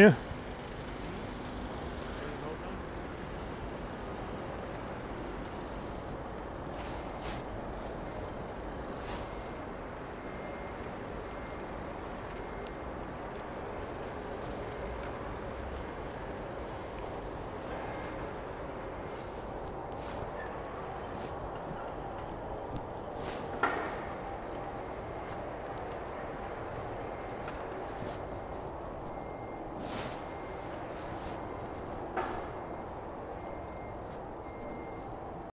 Yeah.